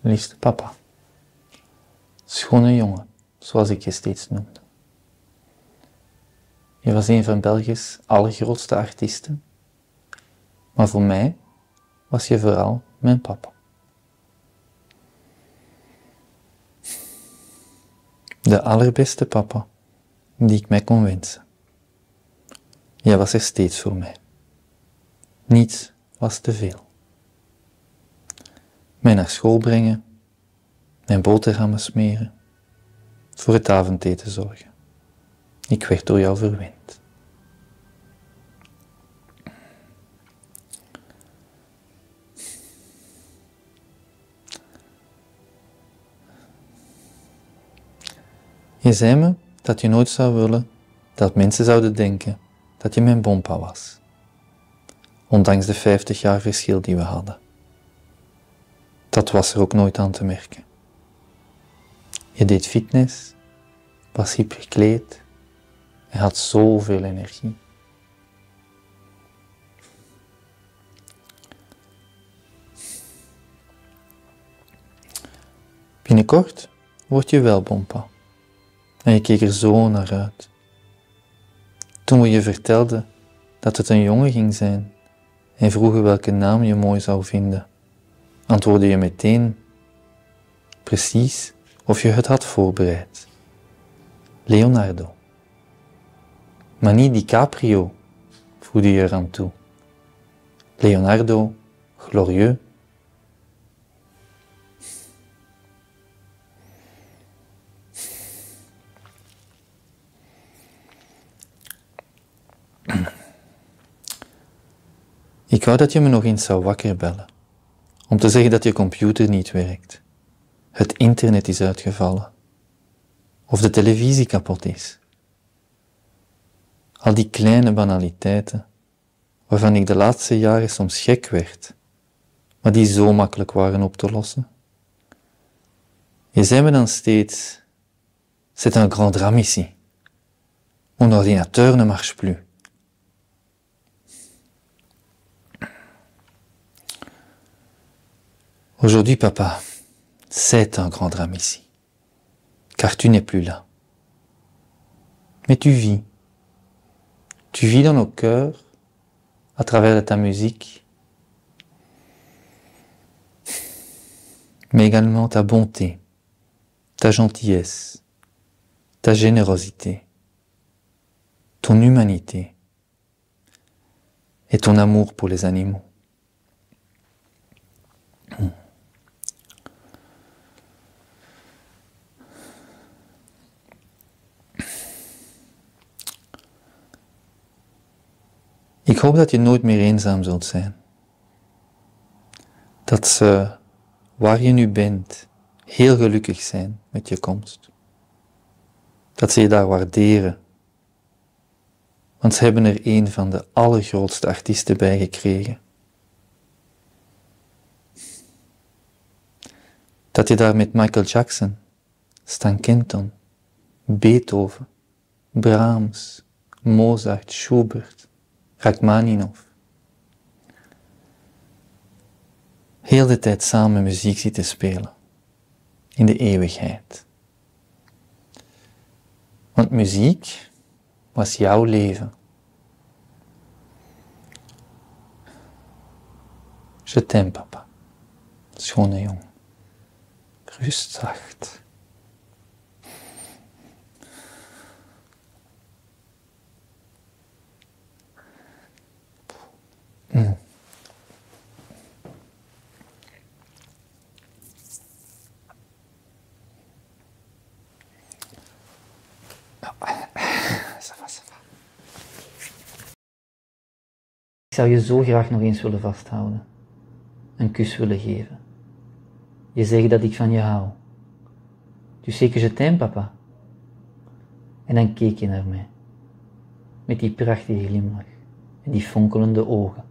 liefste papa. Schone jongen, zoals ik je steeds noemde. Je was een van Belgisch allergrootste artiesten, maar voor mij was je vooral mijn papa. De allerbeste papa die ik mij kon wensen. Jij was er steeds voor mij. Niets was te veel. Mij naar school brengen, mijn boterhammen smeren, voor het avondeten zorgen. Ik werd door jou verwend. Je zei me dat je nooit zou willen dat mensen zouden denken dat je mijn bompa was, ondanks de 50 jaar verschil die we hadden. Dat was er ook nooit aan te merken. Je deed fitness, was hip gekleed en had zoveel energie. Binnenkort word je wel bompa. En je keek er zo naar uit. Toen we je vertelden dat het een jongen ging zijn en vroegen welke naam je mooi zou vinden, antwoordde je meteen precies of je het had voorbereid. Leonardo. Maar niet DiCaprio, voegde je eraan toe. Leonardo, glorieux. Ik wou dat je me nog eens zou wakker bellen, om te zeggen dat je computer niet werkt, het internet is uitgevallen, of de televisie kapot is. Al die kleine banaliteiten, waarvan ik de laatste jaren soms gek werd, maar die zo makkelijk waren op te lossen. Je zei me dan steeds, c'est un grand drame ici. Mon ordinateur ne marche plus. Aujourd'hui, papa, c'est un grand drame ici, car tu n'es plus là. Mais tu vis. Tu vis dans nos cœurs, à travers ta musique, mais également ta bonté, ta gentillesse, ta générosité, ton humanité et ton amour pour les animaux. Ik hoop dat je nooit meer eenzaam zult zijn. Dat ze, waar je nu bent, heel gelukkig zijn met je komst. Dat ze je daar waarderen. Want ze hebben er een van de allergrootste artiesten bij gekregen. Dat je daar met Michael Jackson, Stan Kenton, Beethoven, Brahms, Mozart, Schubert, Rachmaninov. Heel de tijd samen muziek zitten spelen. In de eeuwigheid. Want muziek was jouw leven. Je t'aime, papa. Schone jongen. Rust zacht. Mm. Ik zou je zo graag nog eens willen vasthouden. Een kus willen geven. Je zegt dat ik van je hou. Dus zeker je t'aime, papa. En dan keek je naar mij. Met die prachtige glimlach en die fonkelende ogen.